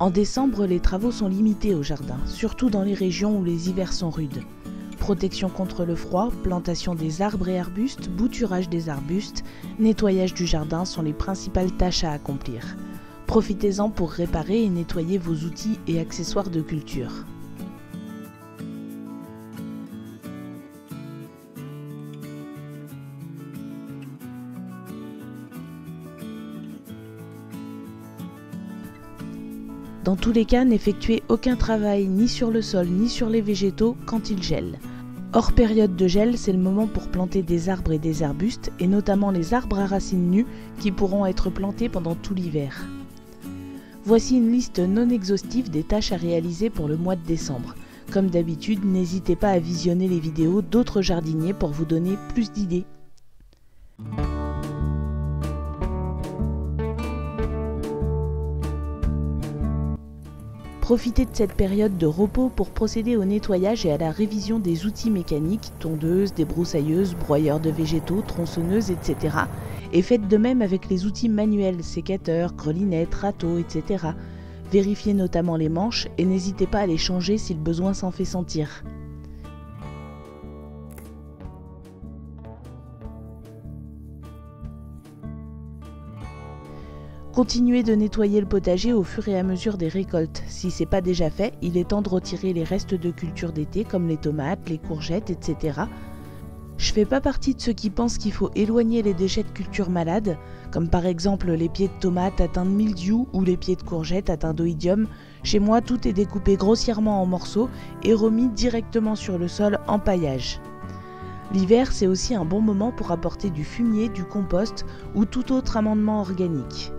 En décembre, les travaux sont limités au jardin, surtout dans les régions où les hivers sont rudes. Protection contre le froid, plantation des arbres et arbustes, bouturage des arbustes, nettoyage du jardin sont les principales tâches à accomplir. Profitez-en pour réparer et nettoyer vos outils et accessoires de culture. Dans tous les cas, n'effectuez aucun travail ni sur le sol ni sur les végétaux quand il gèle. Hors période de gel, c'est le moment pour planter des arbres et des arbustes, et notamment les arbres à racines nues qui pourront être plantés pendant tout l'hiver. Voici une liste non exhaustive des tâches à réaliser pour le mois de décembre. Comme d'habitude, n'hésitez pas à visionner les vidéos d'autres jardiniers pour vous donner plus d'idées. Profitez de cette période de repos pour procéder au nettoyage et à la révision des outils mécaniques, tondeuses, débroussailleuses, broyeurs de végétaux, tronçonneuses, etc. Et faites de même avec les outils manuels, sécateurs, grelinettes, râteaux, etc. Vérifiez notamment les manches et n'hésitez pas à les changer si le besoin s'en fait sentir. Continuez de nettoyer le potager au fur et à mesure des récoltes. Si c'est pas déjà fait, il est temps de retirer les restes de culture d'été comme les tomates, les courgettes, etc. Je fais pas partie de ceux qui pensent qu'il faut éloigner les déchets de culture malades, comme par exemple les pieds de tomates atteints de mildiou ou les pieds de courgettes atteints d'oïdium. Chez moi, tout est découpé grossièrement en morceaux et remis directement sur le sol en paillage. L'hiver, c'est aussi un bon moment pour apporter du fumier, du compost ou tout autre amendement organique.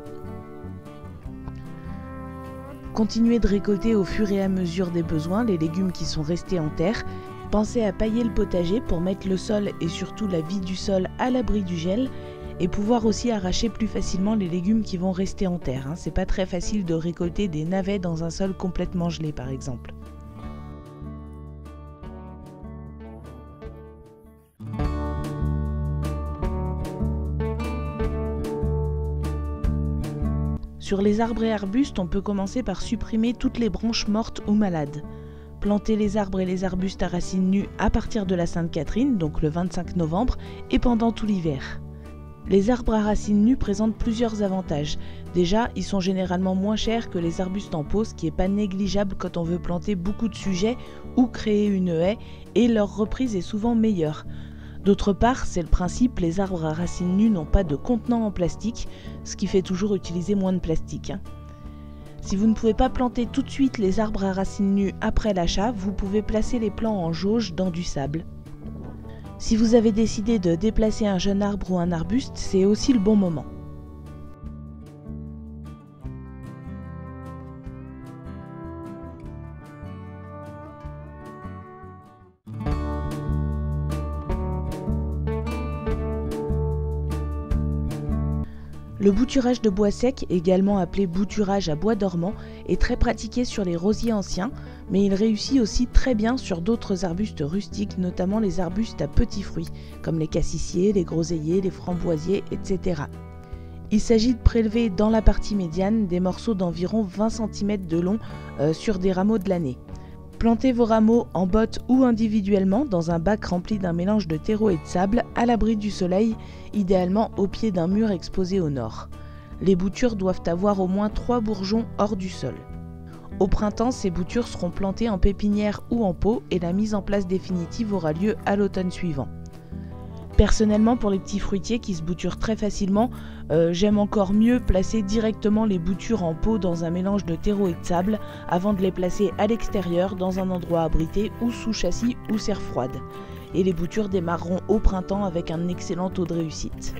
Continuez de récolter au fur et à mesure des besoins les légumes qui sont restés en terre. Pensez à pailler le potager pour mettre le sol et surtout la vie du sol à l'abri du gel et pouvoir aussi arracher plus facilement les légumes qui vont rester en terre. Hein. C'est pas très facile de récolter des navets dans un sol complètement gelé par exemple. Sur les arbres et arbustes, on peut commencer par supprimer toutes les branches mortes ou malades. Planter les arbres et les arbustes à racines nues à partir de la Sainte-Catherine, donc le 25 novembre, et pendant tout l'hiver. Les arbres à racines nues présentent plusieurs avantages. Déjà, ils sont généralement moins chers que les arbustes en pose, ce qui n'est pas négligeable quand on veut planter beaucoup de sujets ou créer une haie, et leur reprise est souvent meilleure. D'autre part, c'est le principe, les arbres à racines nues n'ont pas de contenant en plastique, ce qui fait toujours utiliser moins de plastique. Si vous ne pouvez pas planter tout de suite les arbres à racines nues après l'achat, vous pouvez placer les plants en jauge dans du sable. Si vous avez décidé de déplacer un jeune arbre ou un arbuste, c'est aussi le bon moment. Le bouturage de bois sec, également appelé bouturage à bois dormant, est très pratiqué sur les rosiers anciens, mais il réussit aussi très bien sur d'autres arbustes rustiques, notamment les arbustes à petits fruits, comme les cassissiers, les groseilliers, les framboisiers, etc. Il s'agit de prélever dans la partie médiane des morceaux d'environ 20 cm de long euh, sur des rameaux de l'année. Plantez vos rameaux en botte ou individuellement dans un bac rempli d'un mélange de terreau et de sable à l'abri du soleil, idéalement au pied d'un mur exposé au nord. Les boutures doivent avoir au moins 3 bourgeons hors du sol. Au printemps, ces boutures seront plantées en pépinière ou en pot et la mise en place définitive aura lieu à l'automne suivant. Personnellement, pour les petits fruitiers qui se bouturent très facilement, euh, j'aime encore mieux placer directement les boutures en pot dans un mélange de terreau et de sable avant de les placer à l'extérieur dans un endroit abrité ou sous châssis ou serre froide. Et les boutures démarreront au printemps avec un excellent taux de réussite.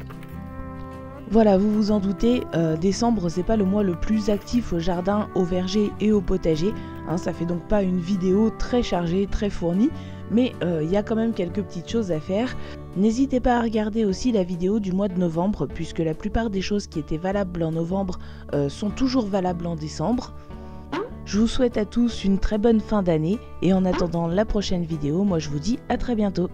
Voilà, vous vous en doutez, euh, décembre c'est pas le mois le plus actif au jardin, au verger et au potager. Hein, ça fait donc pas une vidéo très chargée, très fournie, mais euh, il y a quand même quelques petites choses à faire. N'hésitez pas à regarder aussi la vidéo du mois de novembre, puisque la plupart des choses qui étaient valables en novembre euh, sont toujours valables en décembre. Je vous souhaite à tous une très bonne fin d'année, et en attendant la prochaine vidéo, moi je vous dis à très bientôt.